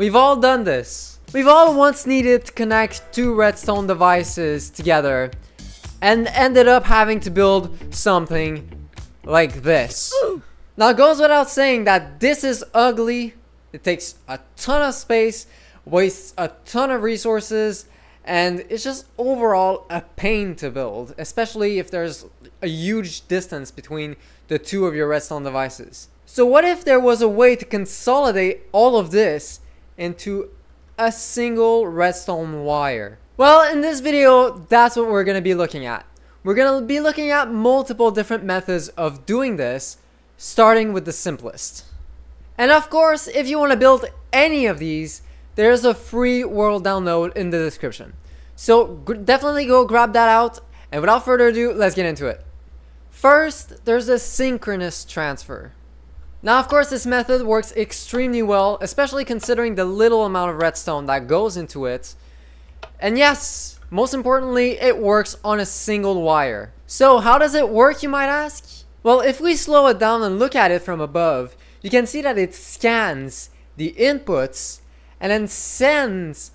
We've all done this. We've all once needed to connect two redstone devices together and ended up having to build something like this. Now it goes without saying that this is ugly, it takes a ton of space, wastes a ton of resources, and it's just overall a pain to build, especially if there's a huge distance between the two of your redstone devices. So what if there was a way to consolidate all of this into a single redstone wire? Well, in this video, that's what we're going to be looking at. We're going to be looking at multiple different methods of doing this, starting with the simplest. And of course, if you want to build any of these, there's a free world download in the description. So definitely go grab that out. And without further ado, let's get into it. First, there's a synchronous transfer. Now, of course, this method works extremely well, especially considering the little amount of redstone that goes into it. And yes, most importantly, it works on a single wire. So how does it work, you might ask? Well, if we slow it down and look at it from above, you can see that it scans the inputs and then sends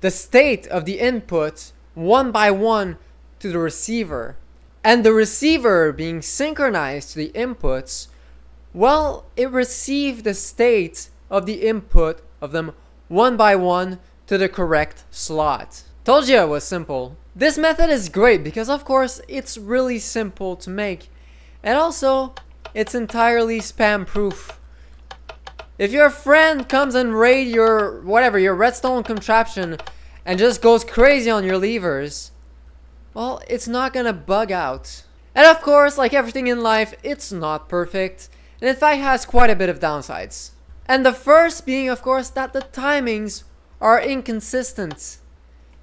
the state of the input one by one to the receiver. And the receiver being synchronized to the inputs, well, it received the state of the input of them one by one to the correct slot. Told you it was simple. This method is great because of course it's really simple to make and also it's entirely spam proof. If your friend comes and raid your, whatever, your redstone contraption and just goes crazy on your levers, well, it's not gonna bug out. And of course, like everything in life, it's not perfect, and in fact has quite a bit of downsides. And the first being, of course, that the timings are inconsistent.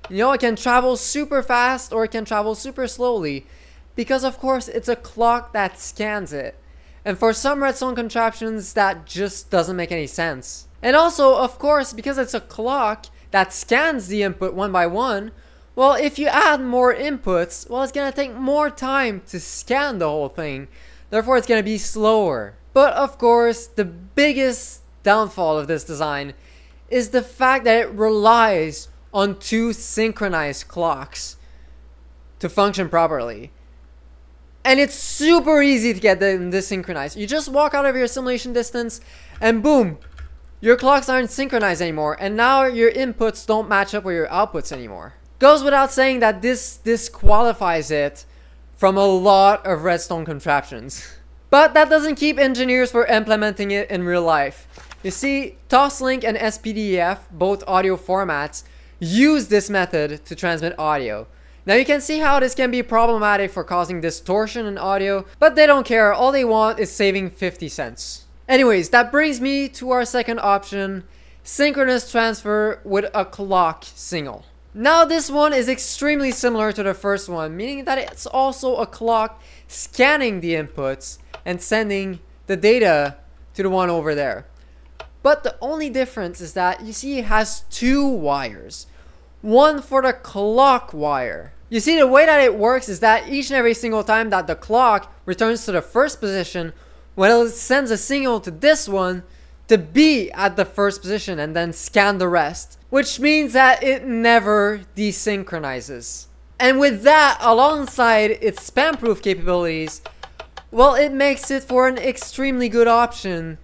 You know, it can travel super fast or it can travel super slowly, because of course it's a clock that scans it. And for some redstone contraptions, that just doesn't make any sense. And also, of course, because it's a clock that scans the input one by one, well, if you add more inputs, well, it's gonna take more time to scan the whole thing. Therefore, it's gonna be slower. But of course, the biggest downfall of this design is the fact that it relies on two synchronized clocks to function properly. And it's super easy to get them desynchronized. You just walk out of your simulation distance and boom, your clocks aren't synchronized anymore. And now your inputs don't match up with your outputs anymore. Goes without saying that this disqualifies it from a lot of redstone contraptions. But that doesn't keep engineers from implementing it in real life. You see, Toslink and SPDIF, both audio formats, use this method to transmit audio. Now you can see how this can be problematic for causing distortion in audio, but they don't care, all they want is saving 50 cents. Anyways, that brings me to our second option, synchronous transfer with a clock signal. Now this one is extremely similar to the first one, meaning that it's also a clock scanning the inputs and sending the data to the one over there. But the only difference is that you see it has two wires. One for the clock wire you see, the way that it works is that each and every single time that the clock returns to the first position, well, it sends a signal to this one to be at the first position and then scan the rest, which means that it never desynchronizes. And with that, alongside its spam-proof capabilities, well, it makes it for an extremely good option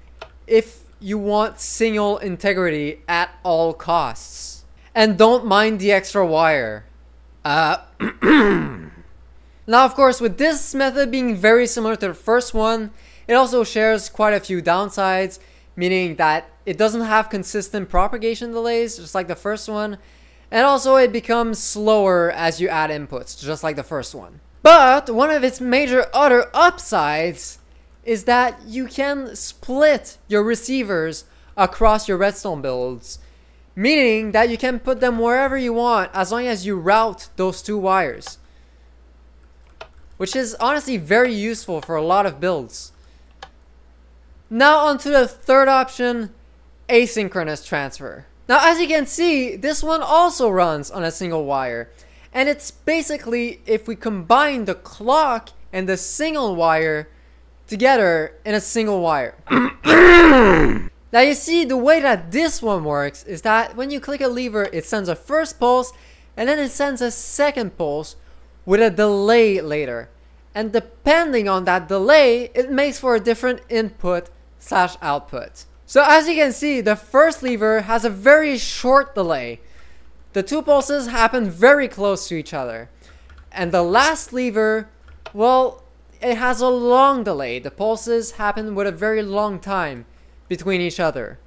if you want signal integrity at all costs. And don't mind the extra wire. Uh, now, of course, with this method being very similar to the first one, it also shares quite a few downsides, meaning that it doesn't have consistent propagation delays, just like the first one, and also it becomes slower as you add inputs, just like the first one. But one of its major other upsides is that you can split your receivers across your redstone builds Meaning that you can put them wherever you want as long as you route those two wires. Which is honestly very useful for a lot of builds. Now onto the third option, asynchronous transfer. Now as you can see, this one also runs on a single wire. And it's basically if we combine the clock and the single wire together in a single wire. Now you see the way that this one works is that when you click a lever it sends a first pulse and then it sends a second pulse with a delay later. And depending on that delay, it makes for a different input slash output. So as you can see, the first lever has a very short delay. The two pulses happen very close to each other. And the last lever, well, it has a long delay. The pulses happen with a very long time between each other.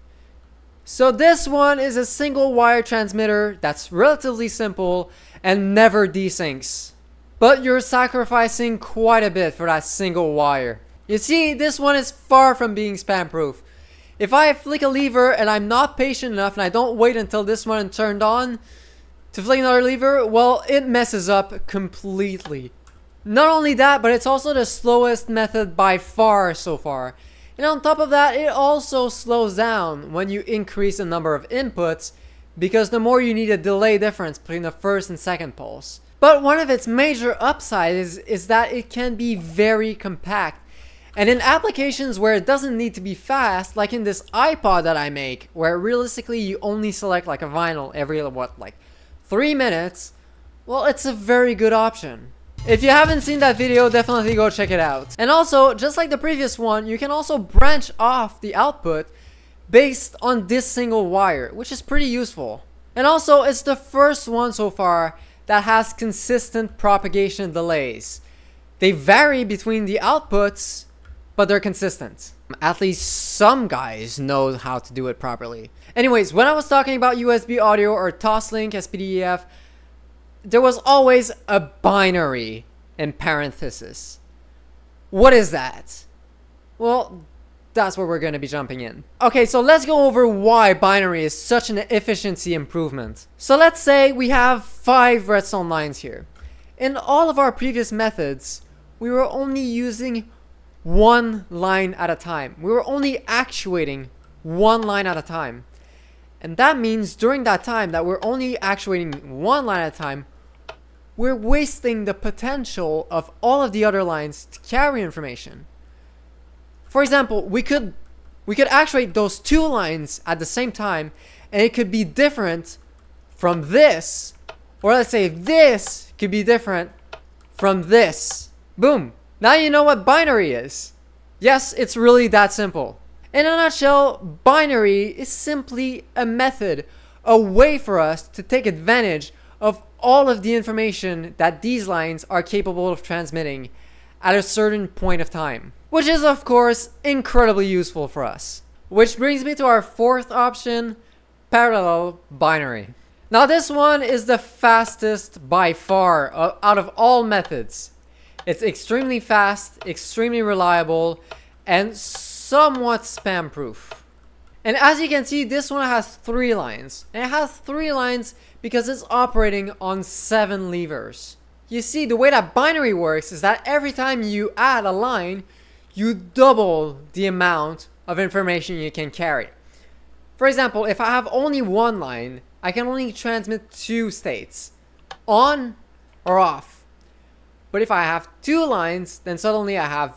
So this one is a single wire transmitter that's relatively simple and never desyncs. But you're sacrificing quite a bit for that single wire. You see, this one is far from being spam proof. If I flick a lever and I'm not patient enough and I don't wait until this one turned on to flick another lever, well, it messes up completely. Not only that, but it's also the slowest method by far so far. And on top of that, it also slows down when you increase the number of inputs because the more you need a delay difference between the first and second pulse. But one of its major upsides is, is that it can be very compact. And in applications where it doesn't need to be fast, like in this iPod that I make, where realistically you only select like a vinyl every, what, like three minutes, well, it's a very good option. If you haven't seen that video, definitely go check it out. And also, just like the previous one, you can also branch off the output based on this single wire, which is pretty useful. And also, it's the first one so far that has consistent propagation delays. They vary between the outputs, but they're consistent. At least some guys know how to do it properly. Anyways, when I was talking about USB audio or Toslink SPDIF, there was always a binary in parenthesis. What is that? Well, that's where we're going to be jumping in. Okay, so let's go over why binary is such an efficiency improvement. So let's say we have five redstone lines here. In all of our previous methods, we were only using one line at a time. We were only actuating one line at a time. And that means during that time that we're only actuating one line at a time, we're wasting the potential of all of the other lines to carry information. For example, we could we could actuate those two lines at the same time and it could be different from this or let's say this could be different from this. Boom. Now you know what binary is. Yes, it's really that simple. In a nutshell, binary is simply a method, a way for us to take advantage of all of the information that these lines are capable of transmitting at a certain point of time. Which is of course incredibly useful for us. Which brings me to our fourth option, parallel binary. Now this one is the fastest by far uh, out of all methods. It's extremely fast, extremely reliable, and somewhat spam proof. And as you can see, this one has three lines. And it has three lines because it's operating on seven levers. You see, the way that binary works is that every time you add a line, you double the amount of information you can carry. For example, if I have only one line, I can only transmit two states, on or off. But if I have two lines, then suddenly I have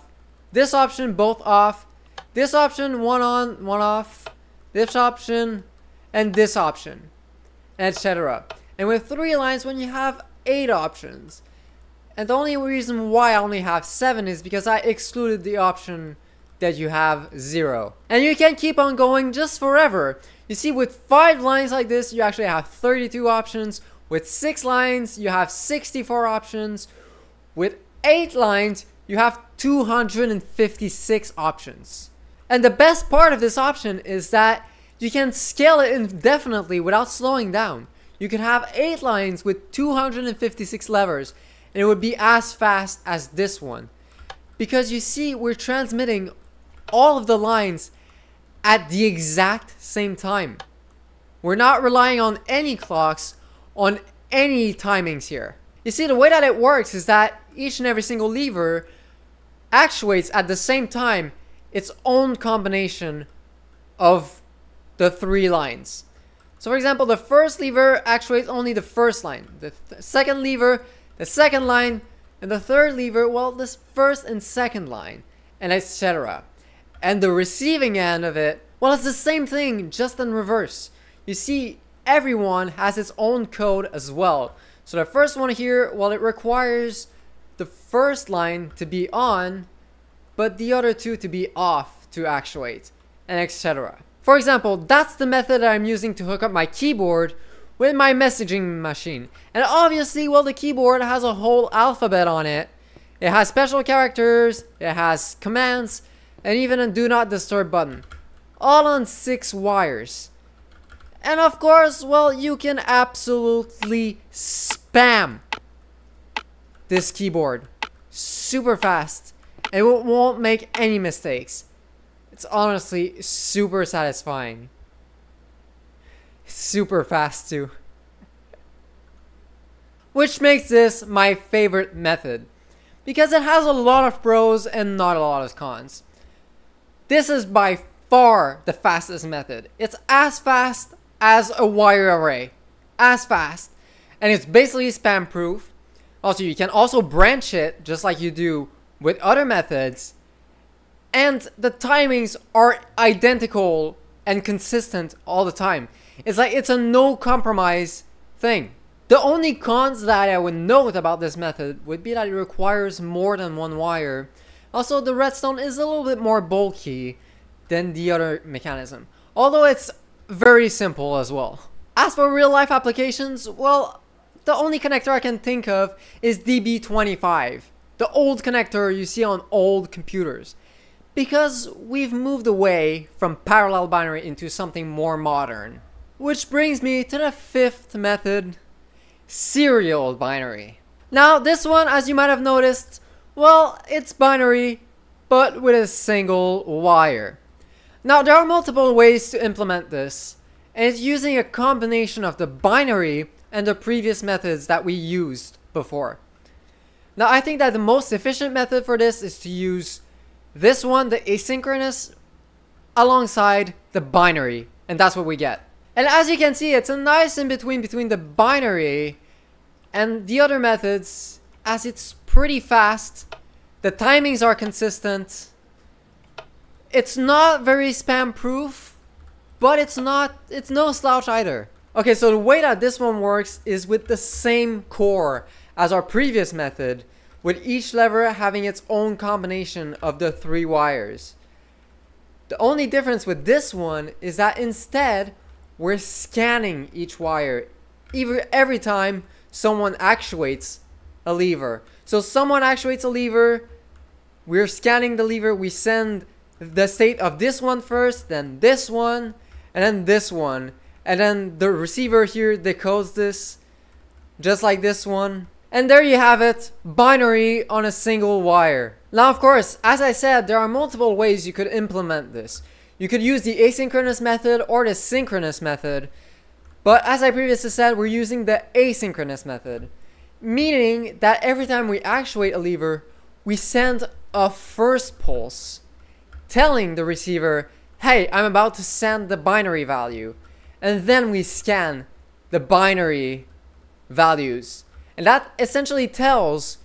this option both off, this option one on, one off, this option, and this option, etc. And with three lines, when you have eight options, and the only reason why I only have seven is because I excluded the option that you have zero. And you can keep on going just forever. You see, with five lines like this, you actually have 32 options. With six lines, you have 64 options. With eight lines, you have 256 options. And the best part of this option is that you can scale it indefinitely without slowing down. You can have 8 lines with 256 levers and it would be as fast as this one. Because you see, we're transmitting all of the lines at the exact same time. We're not relying on any clocks, on any timings here. You see, the way that it works is that each and every single lever actuates at the same time its own combination of the three lines. So for example, the first lever actuates only the first line. The th second lever, the second line, and the third lever, well, this first and second line, and etc. And the receiving end of it Well, it's the same thing, just in reverse. You see, everyone has its own code as well. So the first one here, well, it requires the first line to be on, but the other two to be off to actuate, and etc. For example, that's the method that I'm using to hook up my keyboard with my messaging machine. And obviously, well, the keyboard has a whole alphabet on it. It has special characters, it has commands, and even a do not disturb button. All on six wires. And of course, well, you can absolutely spam this keyboard super fast. And it won't make any mistakes. It's honestly super satisfying. Super fast too. Which makes this my favorite method. Because it has a lot of pros and not a lot of cons. This is by far the fastest method. It's as fast as a wire array. As fast. And it's basically spam proof. Also, you can also branch it just like you do with other methods. And the timings are identical and consistent all the time. It's like it's a no compromise thing. The only cons that I would note about this method would be that it requires more than one wire. Also, the redstone is a little bit more bulky than the other mechanism. Although it's very simple as well. As for real life applications, well, the only connector I can think of is DB25, the old connector you see on old computers. Because we've moved away from parallel binary into something more modern. Which brings me to the fifth method, serial binary. Now this one, as you might have noticed, well, it's binary, but with a single wire. Now there are multiple ways to implement this, and it's using a combination of the binary and the previous methods that we used before. Now I think that the most efficient method for this is to use this one, the asynchronous, alongside the binary, and that's what we get. And as you can see, it's a nice in-between between the binary and the other methods, as it's pretty fast, the timings are consistent, it's not very spam proof, but it's not, it's no slouch either. Okay, so the way that this one works is with the same core as our previous method, with each lever having its own combination of the three wires. The only difference with this one is that instead, we're scanning each wire every, every time someone actuates a lever. So someone actuates a lever, we're scanning the lever, we send the state of this one first, then this one, and then this one. And then the receiver here decodes this just like this one. And there you have it, binary on a single wire. Now of course, as I said, there are multiple ways you could implement this. You could use the asynchronous method or the synchronous method. But as I previously said, we're using the asynchronous method. Meaning that every time we actuate a lever, we send a first pulse telling the receiver, hey, I'm about to send the binary value and then we scan the binary values. And that essentially tells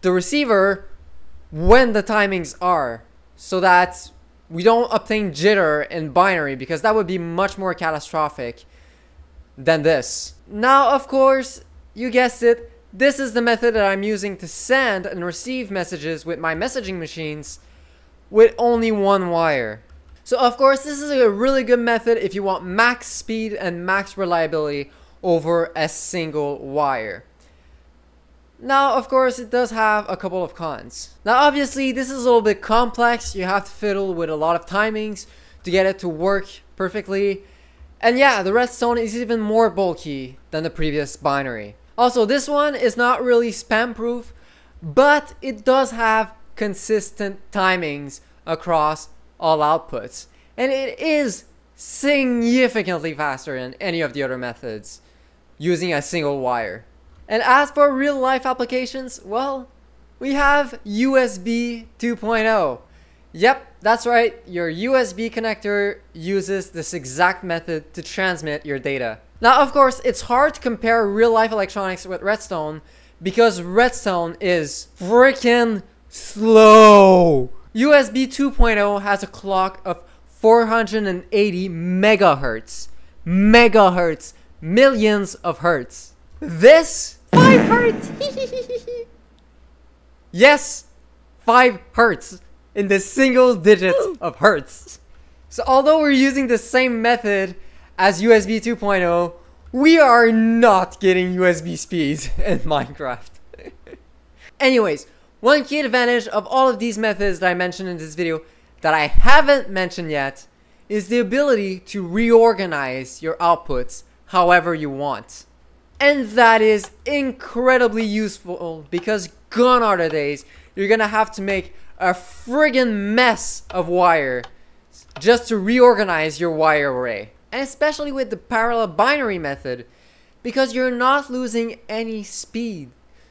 the receiver when the timings are so that we don't obtain jitter in binary because that would be much more catastrophic than this. Now, of course, you guessed it, this is the method that I'm using to send and receive messages with my messaging machines with only one wire. So of course, this is a really good method if you want max speed and max reliability over a single wire. Now, of course, it does have a couple of cons. Now, obviously, this is a little bit complex. You have to fiddle with a lot of timings to get it to work perfectly. And yeah, the redstone is even more bulky than the previous binary. Also, this one is not really spam proof, but it does have consistent timings across all outputs. And it is significantly faster than any of the other methods using a single wire. And as for real life applications, well, we have USB 2.0. Yep, that's right, your USB connector uses this exact method to transmit your data. Now, of course, it's hard to compare real life electronics with Redstone because Redstone is freaking slow. USB 2.0 has a clock of 480 megahertz. Megahertz. Millions of hertz. This 5 hertz. yes, 5 hertz in the single digits of hertz. So although we're using the same method as USB 2.0, we are not getting USB speeds in Minecraft. Anyways, one key advantage of all of these methods that I mentioned in this video that I haven't mentioned yet is the ability to reorganize your outputs however you want. And that is incredibly useful because gone are the days you're gonna have to make a friggin' mess of wire just to reorganize your wire array. And especially with the parallel binary method because you're not losing any speed.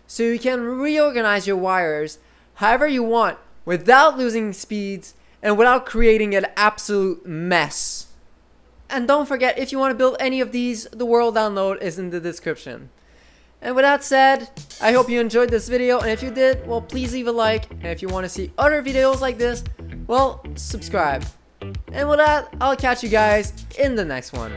So you can reorganize your wires however you want without losing speeds and without creating an absolute mess. And don't forget, if you want to build any of these, the world download is in the description. And with that said, I hope you enjoyed this video, and if you did, well, please leave a like, and if you want to see other videos like this, well, subscribe. And with that, I'll catch you guys in the next one.